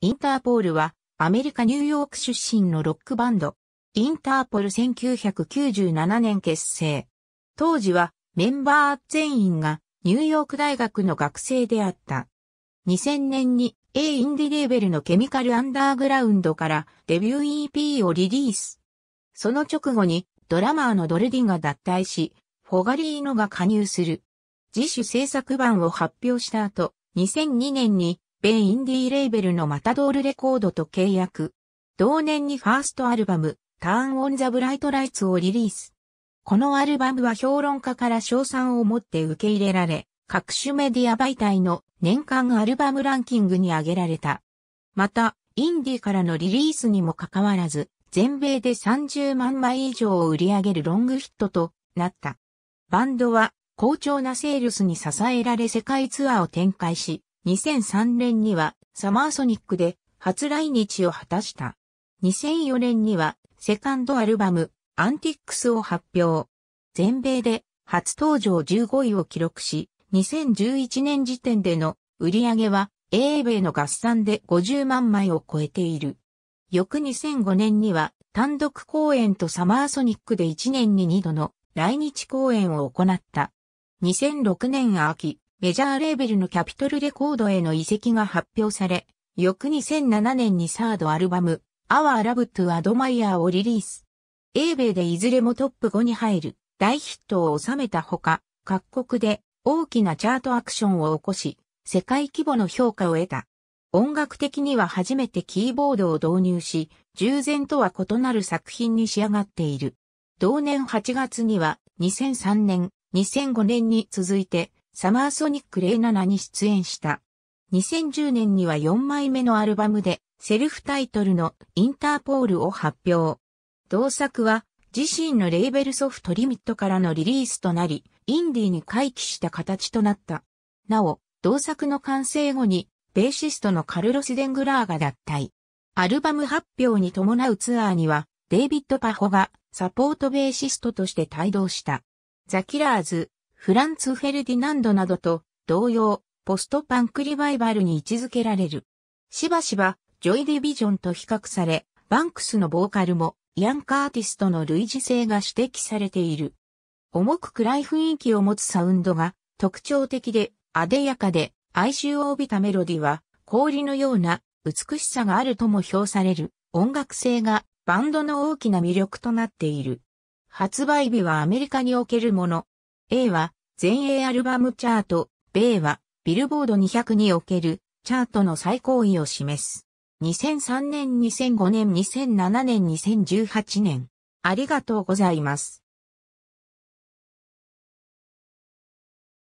インターポールはアメリカ・ニューヨーク出身のロックバンド。インターポール1997年結成。当時はメンバー全員がニューヨーク大学の学生であった。2000年に A インディレーベルのケミカルアンダーグラウンドからデビュー EP をリリース。その直後にドラマーのドレディが脱退し、フォガリーノが加入する。自主制作版を発表した後、2002年に米インディーレーベルのマタドールレコードと契約。同年にファーストアルバム、ターンオンザブライトライツをリリース。このアルバムは評論家から賞賛を持って受け入れられ、各種メディア媒体の年間アルバムランキングに挙げられた。また、インディからのリリースにもかかわらず、全米で30万枚以上を売り上げるロングヒットとなった。バンドは好調なセールスに支えられ世界ツアーを展開し、2003年にはサマーソニックで初来日を果たした。2004年にはセカンドアルバムアンティックスを発表。全米で初登場15位を記録し、2011年時点での売り上げは英米の合算で50万枚を超えている。翌2005年には単独公演とサマーソニックで1年に2度の来日公演を行った。2006年秋、メジャーレーベルのキャピトルレコードへの移籍が発表され、翌2007年にサードアルバム、Our Love to Admire をリリース。英米でいずれもトップ5に入る大ヒットを収めたほか、各国で大きなチャートアクションを起こし、世界規模の評価を得た。音楽的には初めてキーボードを導入し、従前とは異なる作品に仕上がっている。同年8月には2003年、2005年に続いてサマーソニック07に出演した。2010年には4枚目のアルバムでセルフタイトルのインターポールを発表。同作は自身のレーベルソフトリミットからのリリースとなり、インディーに回帰した形となった。なお、同作の完成後に、ベーシストのカルロス・デングラーが脱退。アルバム発表に伴うツアーには、デイビッド・パホがサポートベーシストとして帯同した。ザ・キラーズ、フランツ・フェルディナンドなどと同様、ポストパンクリバイバルに位置づけられる。しばしば、ジョイ・ディビジョンと比較され、バンクスのボーカルも、イアン・カーティスとの類似性が指摘されている。重く暗い雰囲気を持つサウンドが特徴的で、あでやかで、哀愁を帯びたメロディは、氷のような美しさがあるとも評される音楽性がバンドの大きな魅力となっている。発売日はアメリカにおけるもの。A は全英アルバムチャート、B はビルボード200におけるチャートの最高位を示す。2003年、2005年、2007年、2018年。ありがとうございます。